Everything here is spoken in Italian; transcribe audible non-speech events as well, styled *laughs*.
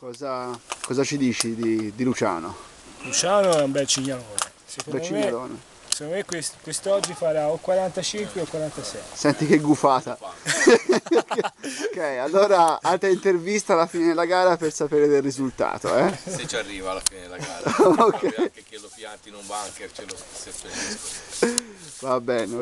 Cosa, cosa ci dici di, di Luciano? Luciano è un bel cignalone. Secondo Bel me, secondo me quest- quest'oggi farà o 45 o 46. Senti che gufata. *laughs* ok, allora altra intervista alla fine della gara per sapere del risultato, eh? se ci arriva alla fine della gara. *laughs* okay. Anche che lo pianti in un bunker ce lo seppelliscono. Va bene, ok.